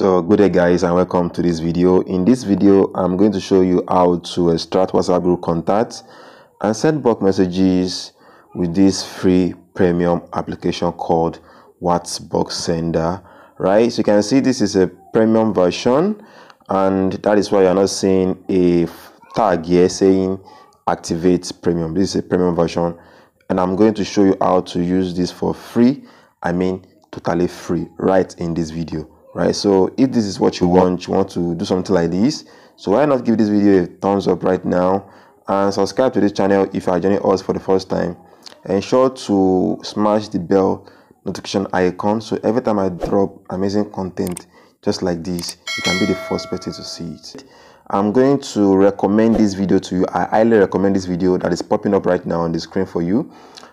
so good day guys and welcome to this video. In this video i'm going to show you how to extract whatsapp group contacts and send bulk messages with this free premium application called whatsbuck sender right? So you can see this is a premium version and that is why you're not seeing a tag here saying activate premium. This is a premium version and i'm going to show you how to use this for free i mean totally free right in this video right? So if this is what you want you want to do something like this so why not give this video a thumbs up right now and subscribe to this channel if you are joining us for the first time. Ensure to smash the bell notification icon so every time i drop amazing content just like this you can be the first person to see it. I'm going to recommend this video to you. I highly recommend this video that is popping up right now on the screen for you.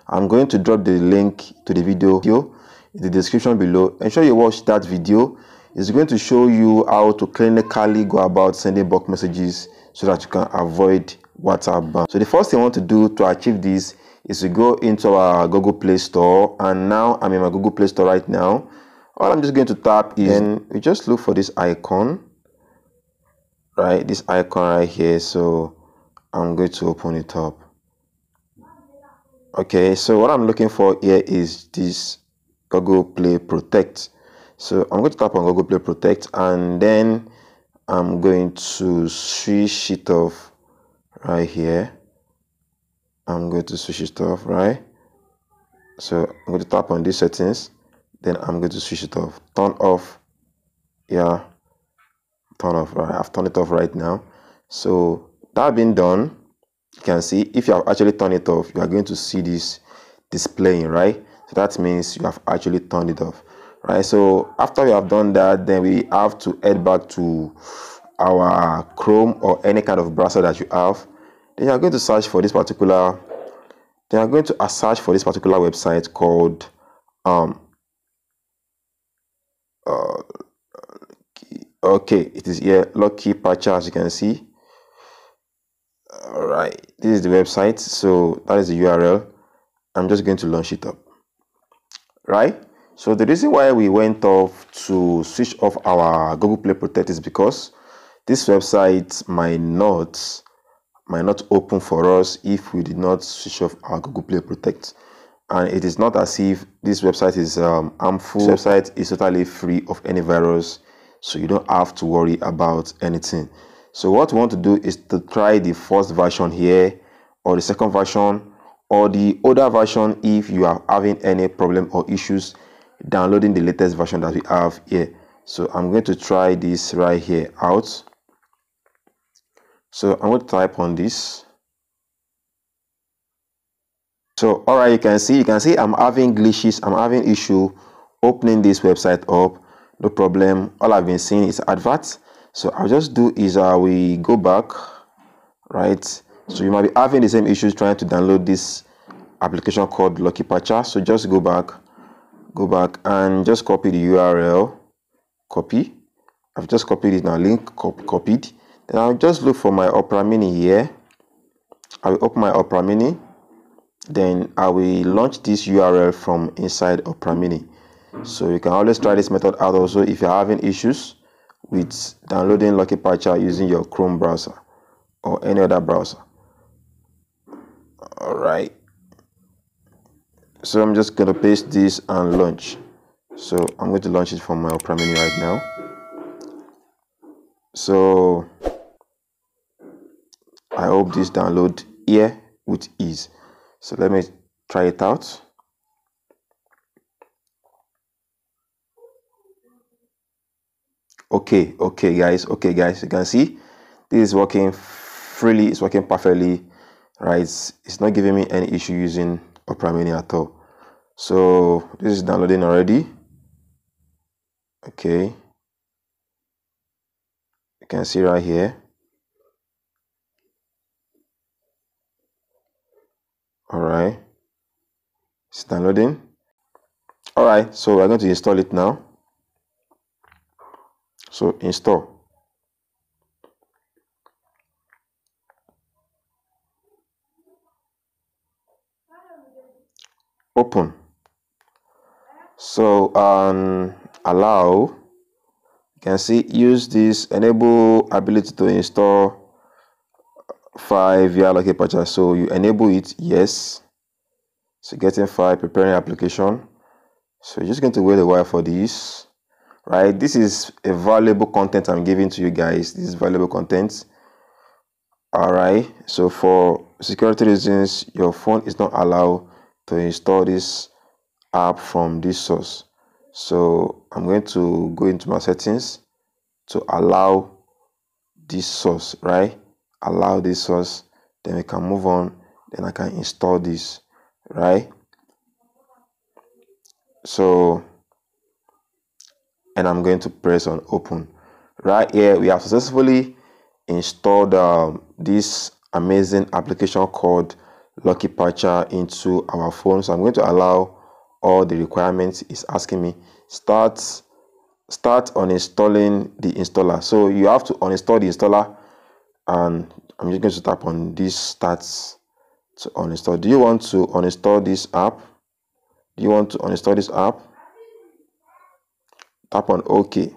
I'm going to drop the link to the video in the description below. Ensure you watch that video it's going to show you how to clinically go about sending bulk messages so that you can avoid WhatsApp ban. So the first thing I want to do to achieve this is to go into our Google Play Store and now I'm in my Google Play Store right now. All I'm just going to tap is and we just look for this icon, right? This icon right here. So I'm going to open it up. Okay, so what I'm looking for here is this Google Play Protect. So I'm going to tap on Google Play Protect and then I'm going to switch it off right here. I'm going to switch it off, right? So I'm going to tap on these settings. Then I'm going to switch it off. Turn off. Yeah. Turn off, right? I've turned it off right now. So that being done, you can see if you have actually turned it off, you are going to see this displaying, right? So that means you have actually turned it off right? So after we have done that then we have to head back to our chrome or any kind of browser that you have. Then you are going to search for this particular then you are going to search for this particular website called um uh, okay it is here lucky patcher as you can see. All right this is the website. So that is the url i'm just going to launch it up right so the reason why we went off to switch off our Google Play Protect is because this website might not might not open for us if we did not switch off our Google Play Protect. And it is not as if this website is um, harmful. This website is totally free of any virus, so you don't have to worry about anything. So what we want to do is to try the first version here, or the second version, or the older version if you are having any problem or issues downloading the latest version that we have here. So i'm going to try this right here out. So i'm going to type on this. So all right you can see you can see i'm having glitches i'm having issue opening this website up. No problem. All i've been seeing is adverts. So i'll just do is uh we go back right? So you might be having the same issues trying to download this application called lucky patcher. So just go back go back and just copy the URL copy. I've just copied it now. Link cop copied. Then I'll just look for my Opera Mini here. I will open my Opera Mini. Then I will launch this URL from inside Opera Mini. So you can always try this method out also if you're having issues with downloading Lucky Patcher using your Chrome browser or any other browser. All right so I'm just gonna paste this and launch. So I'm going to launch it from my Opera Mini right now. So I hope this download here with ease. So let me try it out. Okay okay guys okay guys you can see this is working freely it's working perfectly right? It's not giving me any issue using Opera Mini at all. So this is downloading already. Okay. You can see right here. Alright. It's downloading. Alright, so we're going to install it now. So install. Open so um, allow you can see use this enable ability to install file via Lucky Patcher. So you enable it, yes. So getting file, preparing application. So just going to wait a while for this. Right, this is a valuable content I'm giving to you guys. This is valuable content. Alright, so for security reasons, your phone is not allowed to install this app from this source. So I'm going to go into my settings to allow this source, right? Allow this source, then we can move on, then I can install this, right? So, and I'm going to press on open. Right here, we have successfully installed um, this amazing application called Lucky Patcher into our phone. So I'm going to allow all the requirements it's asking me. Start start uninstalling the installer. So you have to uninstall the installer and I'm just going to tap on this start to uninstall. Do you want to uninstall this app? Do you want to uninstall this app? Tap on OK.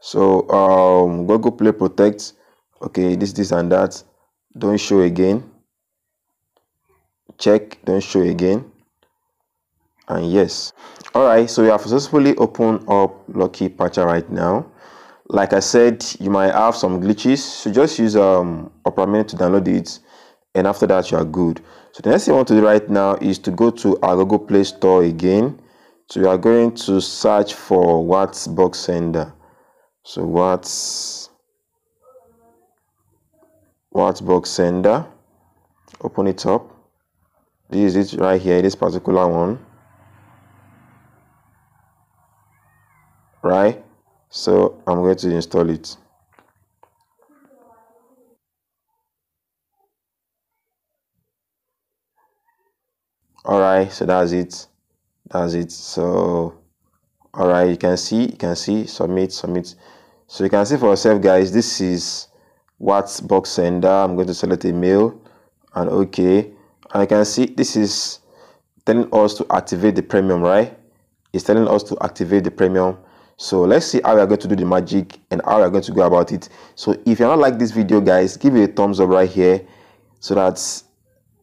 So um, Google Play Protect, okay, this, this, and that. Don't show again. Check, don't show again. And yes. Alright, so we have successfully opened up Lucky Patcher right now. Like I said, you might have some glitches. So just use um Opera Mini to download it. And after that, you are good. So the next thing I want to do right now is to go to our Google Play Store again. So we are going to search for Whatsbuck Sender. So what's whatsbuck sender? Open it up. This is it right here, this particular one. Right? So I'm going to install it. Alright, so that's it. That's it. So all right you can see you can see submit submit so you can see for yourself guys this is whatsbuck sender? I'm going to select a mail and okay. And you can see this is telling us to activate the premium right? It's telling us to activate the premium. So let's see how we are going to do the magic and how we are going to go about it. So if you're not like this video guys give it a thumbs up right here so that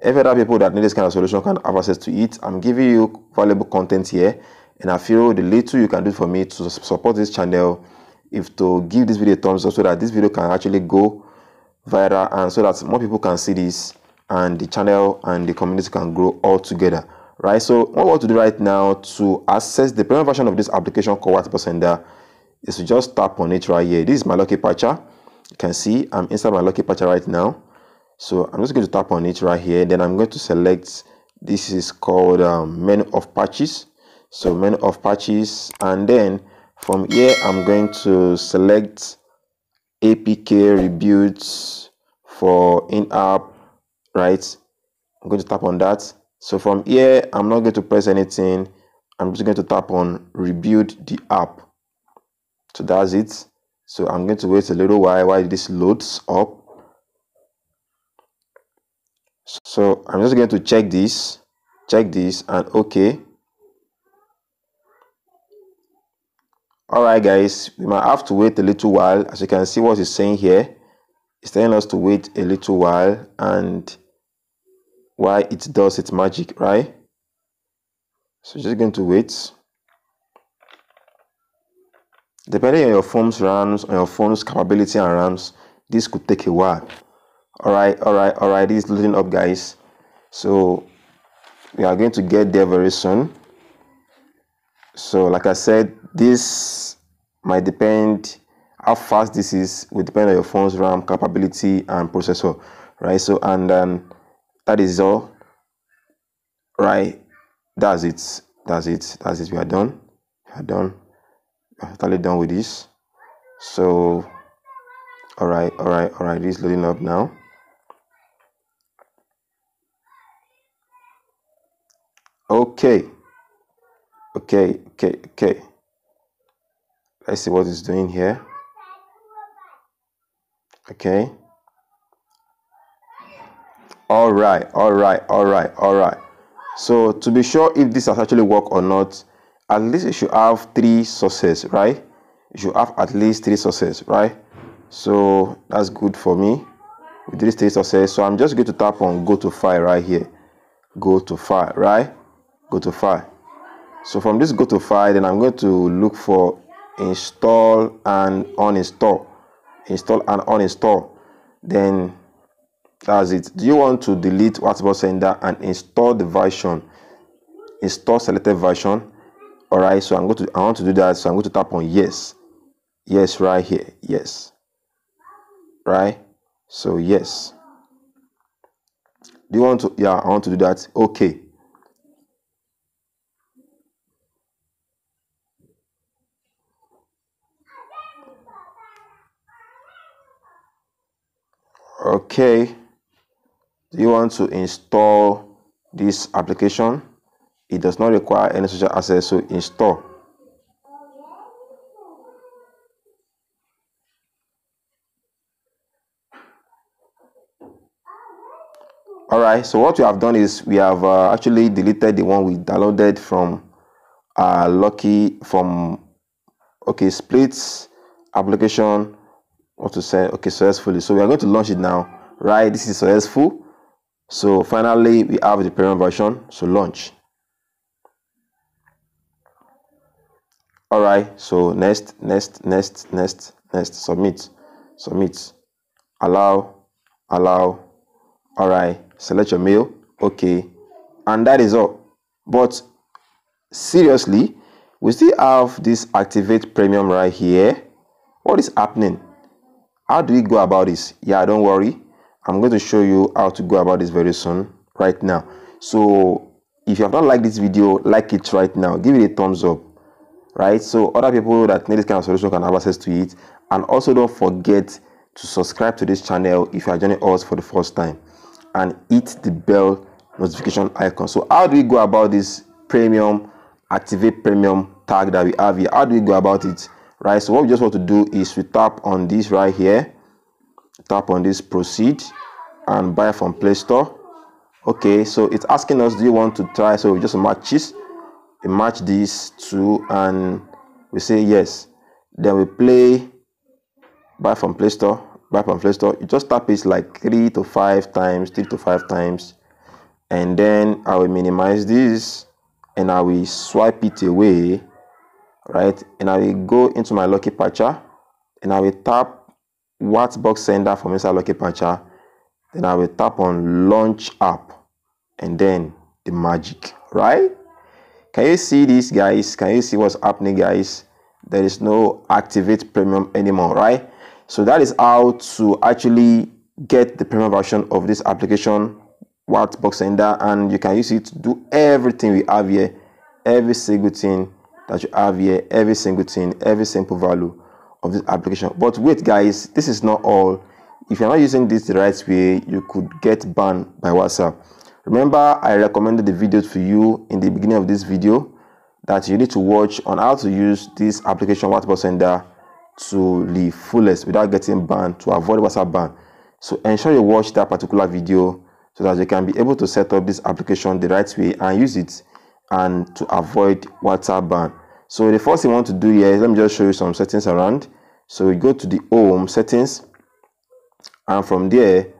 every other people that need this kind of solution can have access to it. I'm giving you valuable content here and i feel the little you can do for me to support this channel if to give this video a thumbs up so that this video can actually go viral and so that more people can see this and the channel and the community can grow all together right? So what we want to do right now to access the premium version of this application called White Sender is to just tap on it right here. This is my lucky patcher you can see i'm inside my lucky patcher right now. So i'm just going to tap on it right here. Then i'm going to select this is called um, menu of patches. So menu of patches. And then from here i'm going to select apk rebuilds for in-app right? I'm going to tap on that. So from here i'm not going to press anything. I'm just going to tap on rebuild the app. So that's it. So i'm going to wait a little while while this loads up. So i'm just going to check this check this and okay all right guys we might have to wait a little while. As you can see what it's saying here it's telling us to wait a little while and why it does its magic right? So just going to wait. Depending on your phone's rams on your phone's capability and rams this could take a while. All right all right all right this is loading up guys. So we are going to get there very soon so like i said this might depend how fast this is. Will depend on your phone's ram capability and processor right? So and um, that is all right? That's it. That's it. That's it. We are done. We are done. Are totally done with this. So all right all right all right. This is loading up now. Okay okay okay okay let's see what it's doing here. Okay all right all right all right all right. So to be sure if this has actually worked or not at least you should have three sources right? You should have at least three sources right? So that's good for me. With these three sources so i'm just going to tap on go to file right here. Go to file right? Go to file so from this go to file then i'm going to look for install and uninstall. Install and uninstall. Then that's it. Do you want to delete WhatsApp sender and install the version? Install selected version. All right so i'm going to i want to do that. So i'm going to tap on yes. Yes right here. Yes. Right? So yes. Do you want to yeah i want to do that. Okay okay do you want to install this application? It does not require any social access so install. All right so what we have done is we have uh, actually deleted the one we downloaded from uh lucky from okay splits application. What to say? Okay successfully. So we are going to launch it now right this is successful so finally we have the premium version. So launch. All right so next next next next next. Submit. Submit. Allow allow. All right select your mail. Okay. And that is all. But seriously we still have this activate premium right here. What is happening? How do we go about this? Yeah don't worry i'm going to show you how to go about this very soon right now. So if you have not liked this video like it right now. Give it a thumbs up right? So other people that need this kind of solution can have access to it. And also don't forget to subscribe to this channel if you are joining us for the first time. And hit the bell notification icon. So how do we go about this premium activate premium tag that we have here? How do we go about it right? So what we just want to do is we tap on this right here tap on this proceed and buy from play store. Okay so it's asking us do you want to try? So we just match this we match these two and we say yes. Then we play buy from play store buy from play store. You just tap it like three to five times three to five times. And then i will minimize this and i will swipe it away right? And i will go into my lucky patcher and i will tap box sender from inside lucky patcher then i will tap on launch app and then the magic right? Can you see this guys? Can you see what's happening guys? There is no activate premium anymore right? So that is how to actually get the premium version of this application box sender and you can use it to do everything we have here. Every single thing that you have here every single thing every simple value of this application but wait guys this is not all if you're not using this the right way you could get banned by whatsapp remember i recommended the video for you in the beginning of this video that you need to watch on how to use this application whatsapp sender to the fullest without getting banned to avoid whatsapp ban so ensure you watch that particular video so that you can be able to set up this application the right way and use it and to avoid WhatsApp ban. So the first thing I want to do here is let me just show you some settings around. So we go to the home settings and from there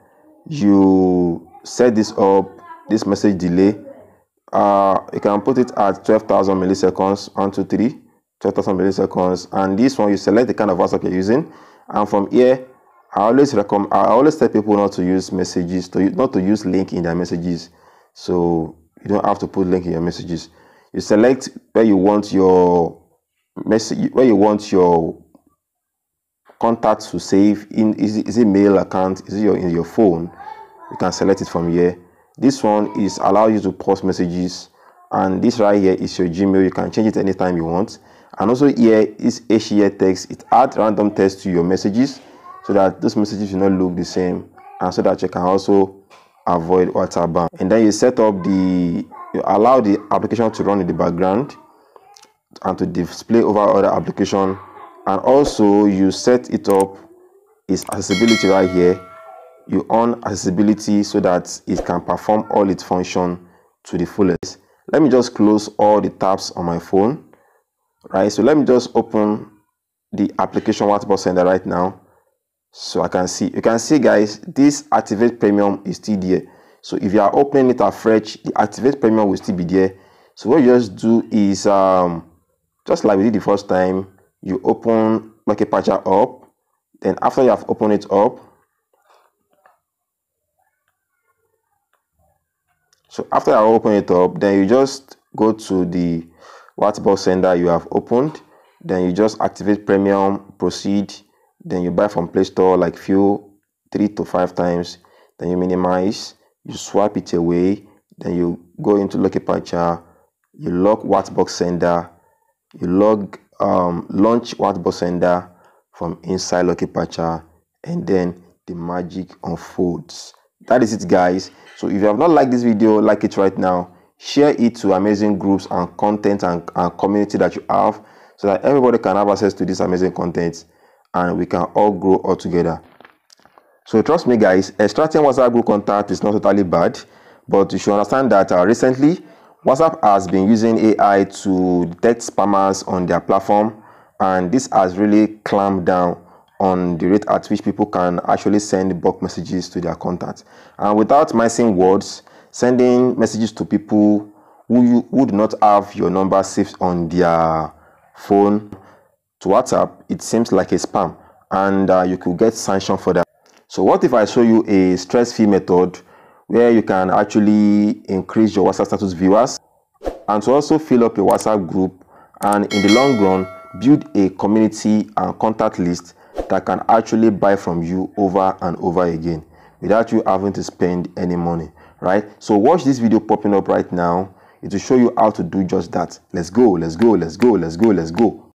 you set this up, this message delay. Uh, you can put it at 12,000 milliseconds, 1, 2, 3, 12,000 milliseconds. And this one you select the kind of WhatsApp you're using. And from here, I always recommend, I always tell people not to use messages, to not to use link in their messages. So you don't have to put link in your messages you select where you want your message where you want your contacts to save in is is it mail account? Is it your in your phone? You can select it from here. This one is allow you to post messages. And this right here is your gmail. You can change it anytime you want. And also here is here text. It adds random text to your messages so that those messages will not look the same. And so that you can also avoid WhatsApp ban. And then you set up the, you allow the application to run in the background and to display over other application. And also you set it up is accessibility right here. You on accessibility so that it can perform all its function to the fullest. Let me just close all the tabs on my phone right so let me just open the application WhatsApp sender right now so I can see you can see guys this activate premium is still there so if you are opening it afresh the activate premium will still be there so what you just do is um just like we did the first time you open Lucky Patcher up. Then after you have opened it up so after I open it up then you just go to the WhatsApp sender you have opened. Then you just activate premium proceed. Then you buy from play store like few three to five times. Then you minimize you swipe it away. Then you go into lucky patcher you lock WhatsApp sender. You log um, launch WhatsApp sender from inside lucky patcher and then the magic unfolds. That is it guys. So if you have not liked this video like it right now. Share it to amazing groups and content and, and community that you have so that everybody can have access to this amazing content and we can all grow all together. So trust me guys extracting whatsapp group contact is not totally bad but you should understand that uh, recently whatsapp has been using ai to detect spammers on their platform and this has really clamped down on the rate at which people can actually send bulk messages to their contacts and without missing words sending messages to people who, you, not have your number saved on their phone to WhatsApp, it seems like a spam and uh, you could get sanctioned for that. So what if I show you a stress-free method where you can actually increase your WhatsApp status viewers and to also fill up your WhatsApp group and in the long run build a community and contact list that can actually buy from you over and over again without you having to spend any money right? So watch this video popping up right now. It will show you how to do just that. Let's go let's go let's go let's go let's go